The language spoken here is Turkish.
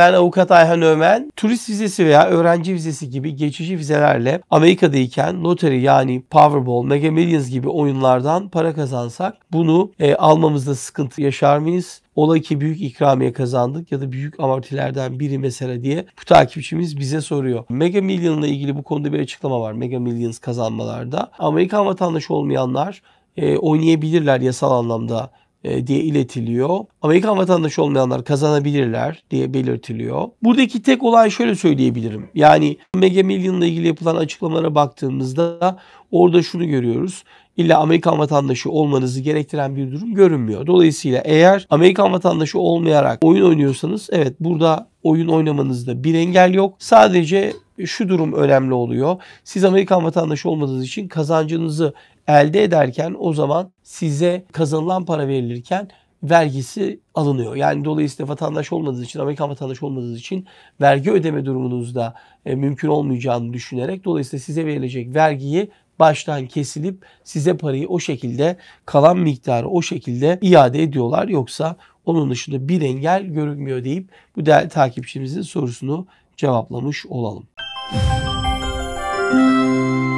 Ben avukat Ayhan Ömen. Turist vizesi veya öğrenci vizesi gibi geçici vizelerle Amerika'dayken Lottery yani Powerball, Mega Millions gibi oyunlardan para kazansak bunu e, almamızda sıkıntı yaşar mıyız? Ola ki büyük ikramiye kazandık ya da büyük amortilerden biri mesela diye bu takipçimiz bize soruyor. Mega Million ile ilgili bu konuda bir açıklama var. Mega Millions kazanmalarda. Amerikan vatandaşı olmayanlar e, oynayabilirler yasal anlamda diye iletiliyor. Amerikan vatandaşı olmayanlar kazanabilirler diye belirtiliyor. Buradaki tek olay şöyle söyleyebilirim. Yani Mega Million ile ilgili yapılan açıklamalara baktığımızda orada şunu görüyoruz. İlla Amerikan vatandaşı olmanızı gerektiren bir durum görünmüyor. Dolayısıyla eğer Amerikan vatandaşı olmayarak oyun oynuyorsanız evet burada oyun oynamanızda bir engel yok. Sadece şu durum önemli oluyor. Siz Amerikan vatandaşı olmadığınız için kazancınızı elde ederken o zaman size kazanılan para verilirken vergisi alınıyor. Yani dolayısıyla vatandaş olmadığınız için, Amerikan vatandaşı olmadığınız için vergi ödeme durumunuzda e, mümkün olmayacağını düşünerek dolayısıyla size verilecek vergiyi baştan kesilip size parayı o şekilde kalan miktarı o şekilde iade ediyorlar. Yoksa onun dışında bir engel görünmüyor deyip bu değerli takipçimizin sorusunu cevaplamış olalım. thank you